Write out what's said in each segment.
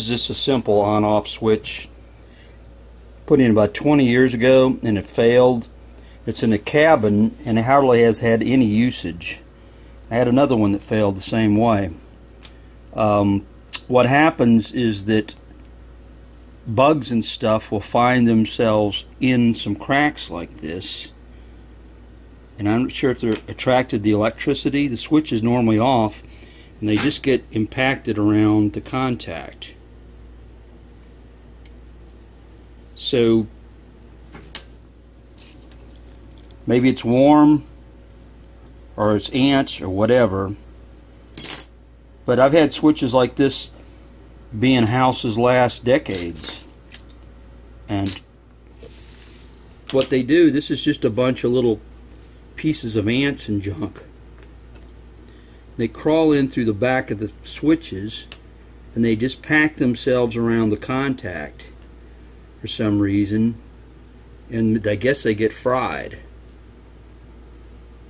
is just a simple on-off switch put in about 20 years ago and it failed. It's in a cabin and it hardly has had any usage. I had another one that failed the same way. Um, what happens is that bugs and stuff will find themselves in some cracks like this and I'm not sure if they're attracted to the electricity. The switch is normally off and they just get impacted around the contact. So maybe it's warm or it's ants or whatever. But I've had switches like this be in houses last decades. And what they do, this is just a bunch of little pieces of ants and junk. They crawl in through the back of the switches and they just pack themselves around the contact for some reason and I guess they get fried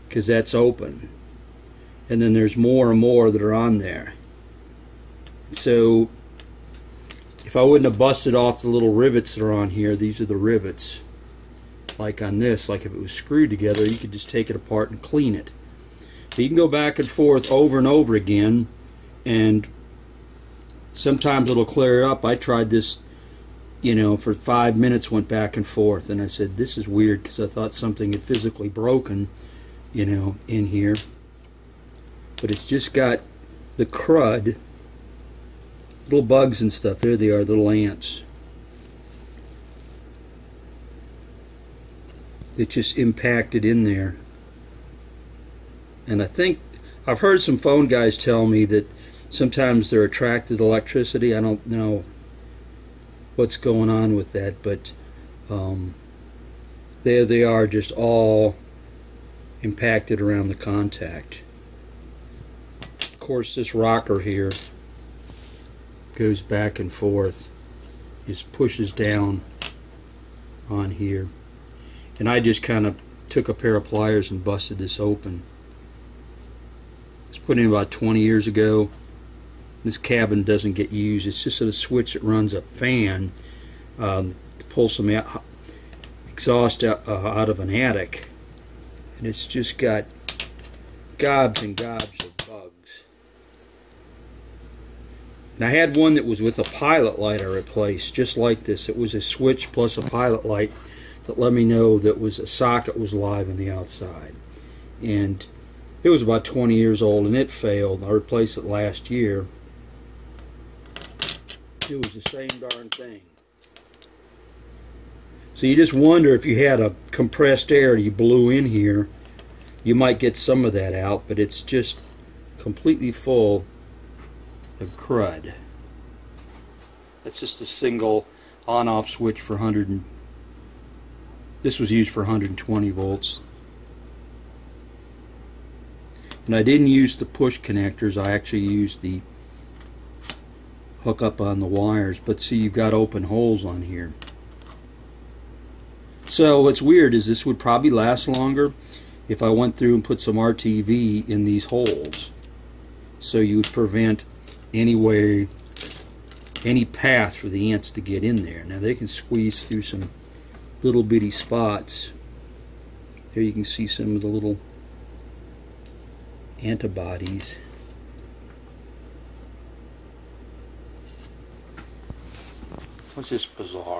because that's open. And then there's more and more that are on there. So if I wouldn't have busted off the little rivets that are on here these are the rivets like on this like if it was screwed together you could just take it apart and clean it. So you can go back and forth over and over again and sometimes it'll clear up. I tried this you know, for five minutes went back and forth. And I said, this is weird because I thought something had physically broken, you know, in here. But it's just got the crud, little bugs and stuff. There they are, little ants. It just impacted in there. And I think, I've heard some phone guys tell me that sometimes they're attracted to electricity. I don't know what's going on with that, but um, there they are just all impacted around the contact. Of course, this rocker here goes back and forth. Just pushes down on here. And I just kind of took a pair of pliers and busted this open. It's put in about 20 years ago this cabin doesn't get used. It's just a switch that runs a fan um, to pull some exhaust out, uh, out of an attic. And it's just got gobs and gobs of bugs. And I had one that was with a pilot light I replaced, just like this. It was a switch plus a pilot light that let me know that was a socket was live on the outside. And it was about 20 years old and it failed. I replaced it last year it was the same darn thing. So you just wonder if you had a compressed air you blew in here, you might get some of that out, but it's just completely full of crud. That's just a single on-off switch for 100 and this was used for 120 volts. And I didn't use the push connectors, I actually used the hook up on the wires but see you've got open holes on here. So what's weird is this would probably last longer if I went through and put some RTV in these holes. So you would prevent any way any path for the ants to get in there. Now they can squeeze through some little bitty spots. There you can see some of the little antibodies It's just bizarre.